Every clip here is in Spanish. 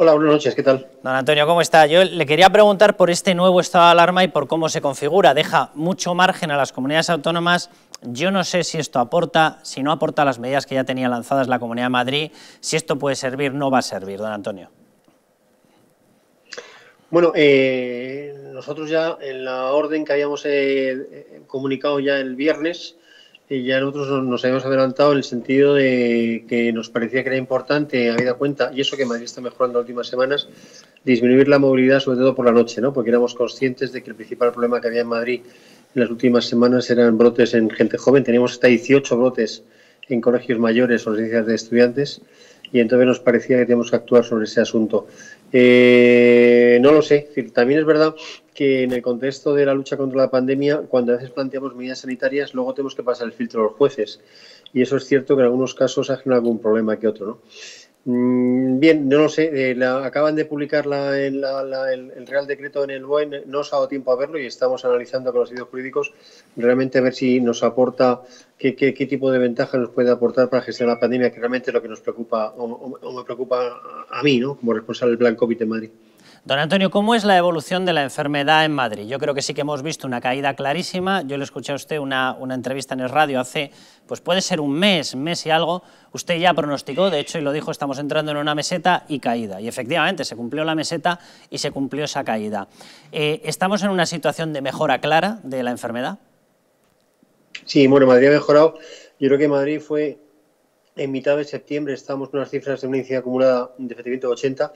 Hola, buenas noches, ¿qué tal? Don Antonio, ¿cómo está? Yo le quería preguntar por este nuevo estado de alarma y por cómo se configura. Deja mucho margen a las comunidades autónomas. Yo no sé si esto aporta, si no aporta las medidas que ya tenía lanzadas la Comunidad de Madrid, si esto puede servir, no va a servir, don Antonio. Bueno, eh, nosotros ya en la orden que habíamos eh, comunicado ya el viernes, y ya nosotros nos habíamos adelantado en el sentido de que nos parecía que era importante, habida cuenta, y eso que Madrid está mejorando las últimas semanas, disminuir la movilidad, sobre todo por la noche, ¿no? porque éramos conscientes de que el principal problema que había en Madrid en las últimas semanas eran brotes en gente joven. Teníamos hasta 18 brotes en colegios mayores o residencias de estudiantes y entonces nos parecía que teníamos que actuar sobre ese asunto. Eh, no lo sé, también es verdad que en el contexto de la lucha contra la pandemia, cuando a veces planteamos medidas sanitarias, luego tenemos que pasar el filtro a los jueces. Y eso es cierto que en algunos casos ha generado algún problema que otro. ¿no? Mm, bien, no lo sé. Eh, acaban de publicar el, Real Decreto en el BOE. No os ha dado tiempo a verlo y estamos analizando con los estudios jurídicos realmente a ver si nos aporta qué, tipo de ventaja nos puede aportar para gestionar la pandemia, que realmente es lo que nos preocupa o, me preocupa a mí, ¿no? como responsable del plan COVID en Madrid. Don Antonio, ¿cómo es la evolución de la enfermedad en Madrid? Yo creo que sí que hemos visto una caída clarísima. Yo le escuché a usted una, entrevista en el radio hace, pues puede ser un mes, mes y algo. Usted ya pronosticó, de hecho, y lo dijo, estamos entrando en una meseta y caída. Y efectivamente, se cumplió la meseta y se cumplió esa caída. Eh, ¿Estamos en una situación de mejora clara de la enfermedad? Sí, bueno, Madrid ha mejorado. Yo creo que Madrid fue en mitad de septiembre, estamos con unas cifras de una incidencia acumulada de efectivamente 80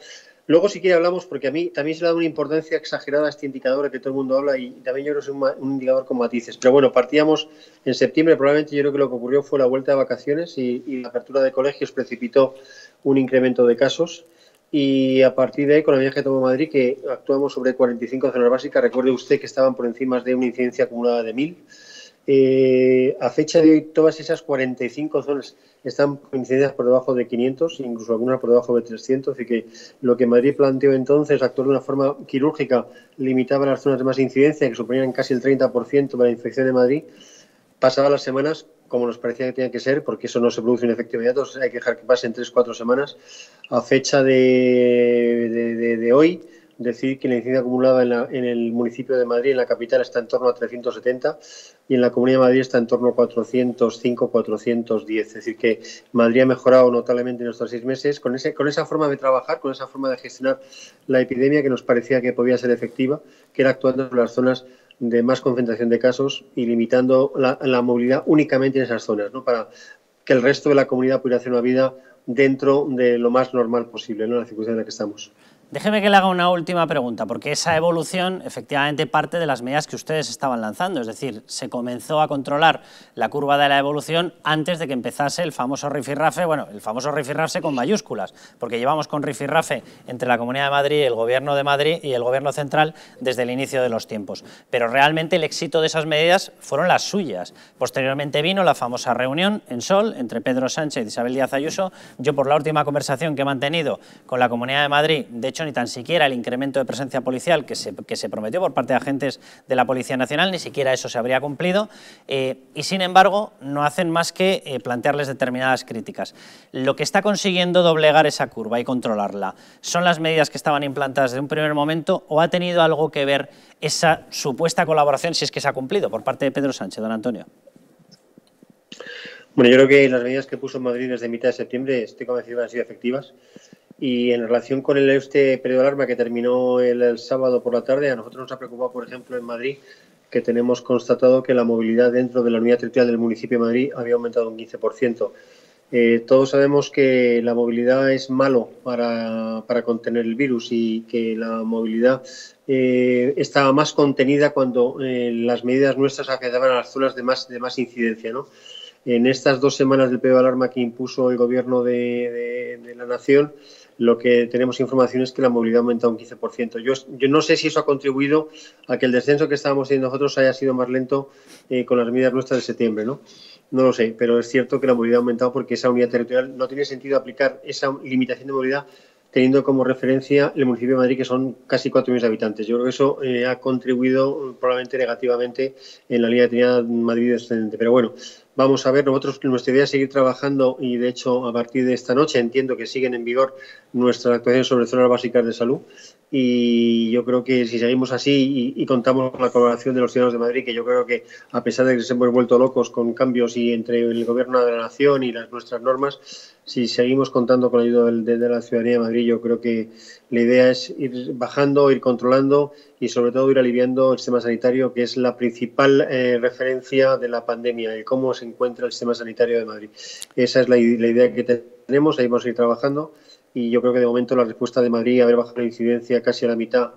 Luego, si quiere, hablamos, porque a mí también se le da una importancia exagerada a este indicador que todo el mundo habla y también yo creo que es un, indicador con matices. Pero bueno, partíamos en septiembre, probablemente yo creo que lo que ocurrió fue la vuelta de vacaciones y, la apertura de colegios precipitó un incremento de casos. Y a partir de ahí, con la medida que tomó Madrid, que actuamos sobre 45 zonas básicas, recuerde usted que estaban por encima de una incidencia acumulada de 1.000. Eh, a fecha de hoy, todas esas 45 zonas están incidencias por debajo de 500, incluso algunas por debajo de 300, y que lo que Madrid planteó entonces, actuar de una forma quirúrgica, limitaba las zonas de más incidencia, que suponían casi el 30% de la infección de Madrid, pasaba las semanas como nos parecía que tenía que ser, porque eso no se produce en efecto inmediato, hay que dejar que pasen 3-4 semanas. A fecha de hoy, decir que la incidencia acumulada en, el municipio de Madrid, en la capital, está en torno a 370 y en la Comunidad de Madrid está en torno a 405, 410. Es decir, que Madrid ha mejorado notablemente en estos seis meses con, esa forma de trabajar, con esa forma de gestionar la epidemia que nos parecía que podía ser efectiva, que era actuando en las zonas de más concentración de casos y limitando la, movilidad únicamente en esas zonas, ¿no? para que el resto de la comunidad pudiera hacer una vida dentro de lo más normal posible, en la circunstancia en la que estamos. Déjeme que le haga una última pregunta, porque esa evolución efectivamente parte de las medidas que ustedes estaban lanzando, es decir, se comenzó a controlar la curva de la evolución antes de que empezase el famoso rifirrafe, bueno, el famoso rifirrafe con mayúsculas, porque llevamos con rifirrafe entre la Comunidad de Madrid, el Gobierno de Madrid y el Gobierno central desde el inicio de los tiempos. Pero realmente el éxito de esas medidas fueron las suyas. Posteriormente vino la famosa reunión en Sol entre Pedro Sánchez y Isabel Díaz Ayuso. Yo por la última conversación que he mantenido con la Comunidad de Madrid, de hecho ni tan siquiera el incremento de presencia policial que se, que se prometió por parte de agentes de la Policía Nacional, ni siquiera eso se habría cumplido, eh, y sin embargo no hacen más que eh, plantearles determinadas críticas. Lo que está consiguiendo doblegar esa curva y controlarla, ¿son las medidas que estaban implantadas desde un primer momento o ha tenido algo que ver esa supuesta colaboración, si es que se ha cumplido, por parte de Pedro Sánchez, don Antonio? Bueno, yo creo que las medidas que puso Madrid desde mitad de septiembre estoy convencido que han sido efectivas. Y en relación con el, este periodo de alarma que terminó el, sábado por la tarde, a nosotros nos ha preocupado, por ejemplo, en Madrid, que tenemos constatado que la movilidad dentro de la unidad territorial del municipio de Madrid había aumentado un 15%. Eh, todos sabemos que la movilidad es malo para, para contener el virus y que la movilidad eh, estaba más contenida cuando eh, las medidas nuestras afectaban a las zonas de más, de más incidencia. ¿no? En estas dos semanas del periodo de alarma que impuso el gobierno de, de la nación, lo que tenemos información es que la movilidad ha aumentado un 15%. Yo, yo no sé si eso ha contribuido a que el descenso que estábamos teniendo nosotros haya sido más lento eh, con las medidas nuestras de septiembre, ¿no? No lo sé, pero es cierto que la movilidad ha aumentado porque esa unidad territorial no tiene sentido aplicar esa limitación de movilidad teniendo como referencia el municipio de Madrid, que son casi 4 millones de habitantes. Yo creo que eso eh, ha contribuido probablemente negativamente en la línea de Madrid descendente. Pero bueno, Vamos a ver, nosotros nuestra idea es seguir trabajando y de hecho a partir de esta noche entiendo que siguen en vigor nuestras actuaciones sobre zonas básicas de salud y yo creo que si seguimos así y, contamos con la colaboración de los ciudadanos de Madrid, que yo creo que a pesar de que se hemos vuelto locos con cambios y entre el gobierno de la nación y las nuestras normas, si seguimos contando con la ayuda de, de la ciudadanía de Madrid, yo creo que la idea es ir bajando, ir controlando y sobre todo ir aliviando el sistema sanitario, que es la principal eh, referencia de la pandemia y cómo se encuentra el sistema sanitario de Madrid. Esa es la, idea que tenemos, ahí vamos a ir trabajando y yo creo que de momento la respuesta de Madrid, haber bajado la incidencia casi a la mitad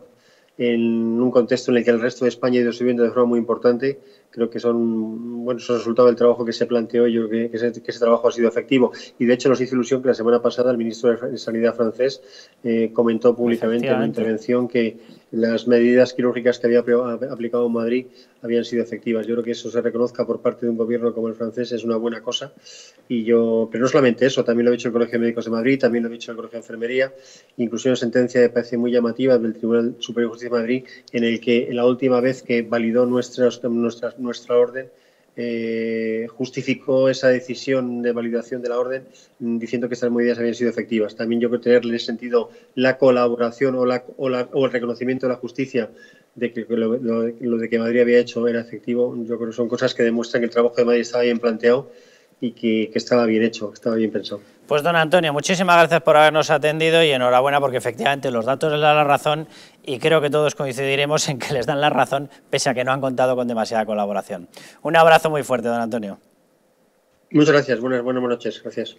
en un contexto en el que el resto de España ha ido subiendo de forma muy importante, creo que son bueno, son resultado del trabajo que se planteó. Yo creo que, ese, que, ese, trabajo ha sido efectivo. Y de hecho nos hizo ilusión que la semana pasada el ministro de Sanidad francés eh, comentó públicamente en una intervención que las medidas quirúrgicas que había aplicado en Madrid habían sido efectivas. Yo creo que eso se reconozca por parte de un gobierno como el francés es una buena cosa. Y yo, pero no solamente eso, también lo ha dicho el Colegio de Médicos de Madrid, también lo ha dicho el Colegio de Enfermería, incluso una sentencia que parece muy llamativa del Tribunal Superior de Justicia de Madrid, en el que la última vez que validó nuestras, nuestras nuestra orden, eh, justificó esa decisión de validación de la orden mm, diciendo que estas medidas habían sido efectivas. También yo creo tener en ese sentido la colaboración o, la, o, el reconocimiento de la justicia de que lo, lo, de que Madrid había hecho era efectivo, yo creo que son cosas que demuestran que el trabajo de Madrid estaba bien planteado y que, estaba bien hecho, que estaba bien pensado. Pues don Antonio, muchísimas gracias por habernos atendido y enhorabuena porque efectivamente los datos les dan la razón y creo que todos coincidiremos en que les dan la razón pese a que no han contado con demasiada colaboración. Un abrazo muy fuerte, don Antonio. Muchas gracias, buenas, buenas noches, gracias.